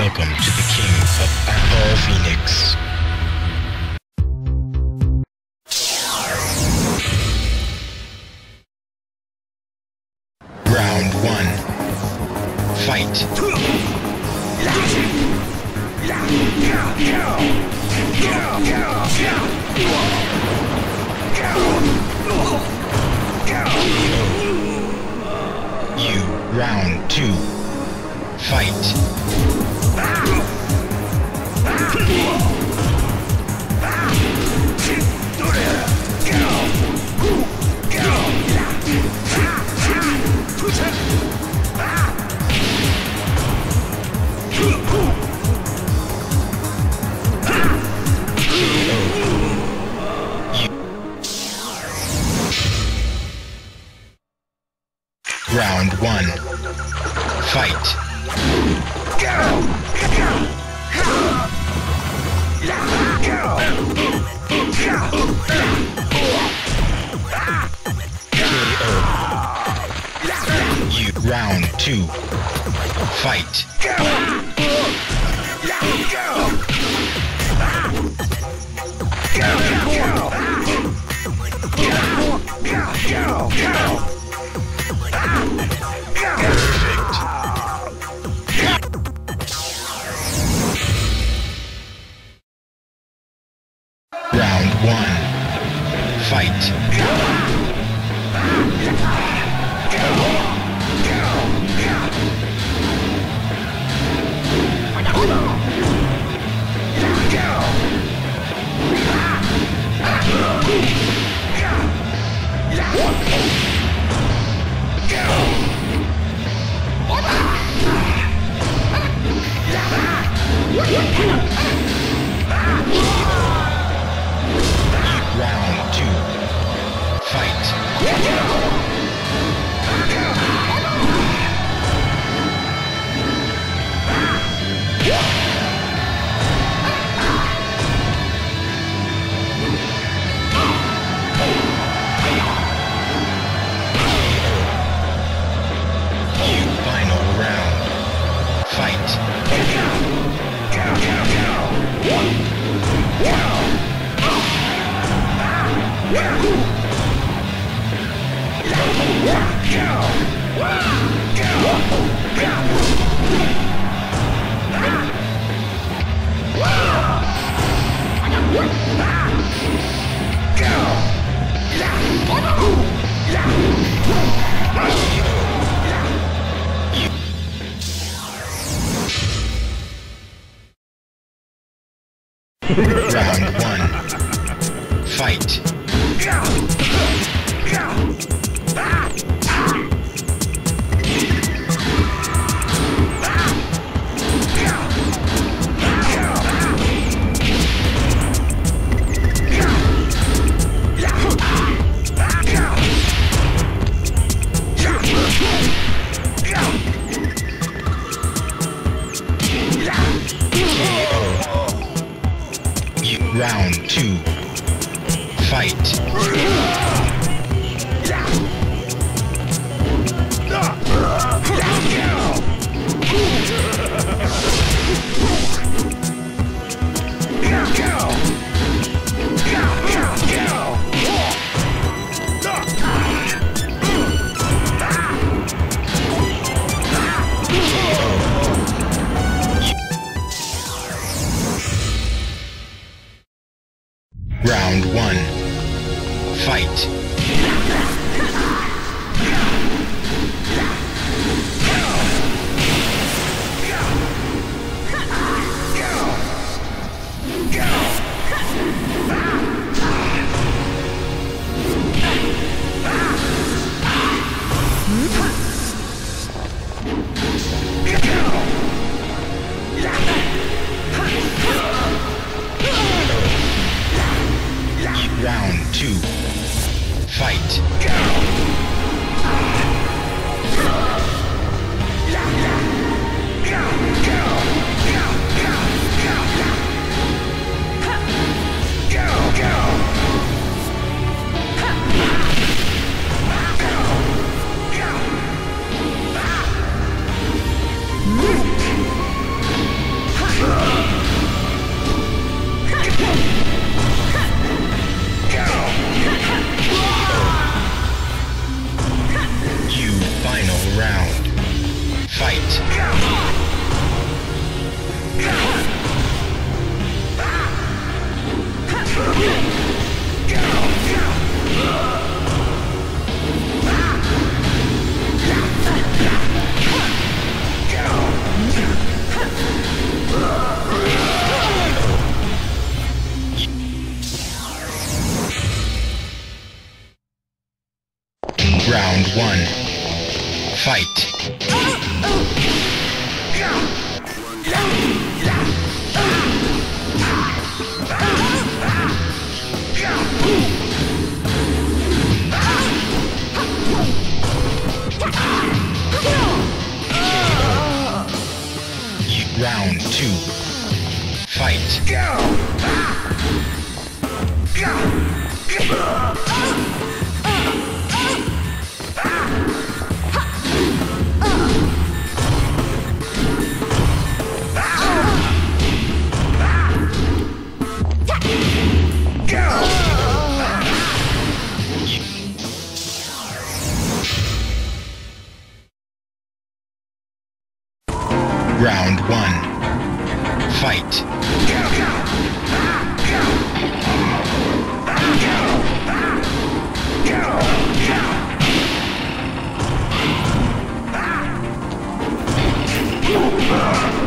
Welcome to the King of All Phoenix. Round one. Fight. You. Round two. Fight. Round one. Fight. You. Round two. Fight. Round Round one. Fight. Two. Fight. it. Round one. Fight. Round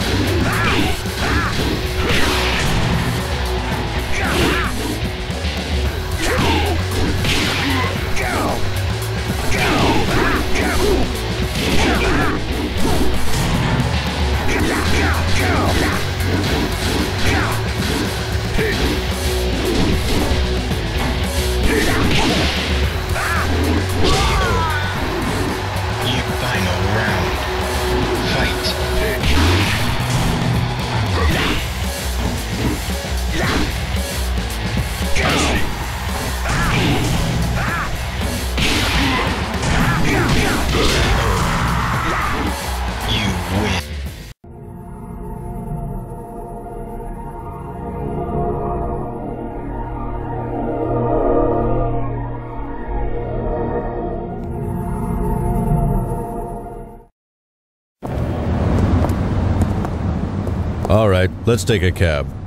you All right, let's take a cab.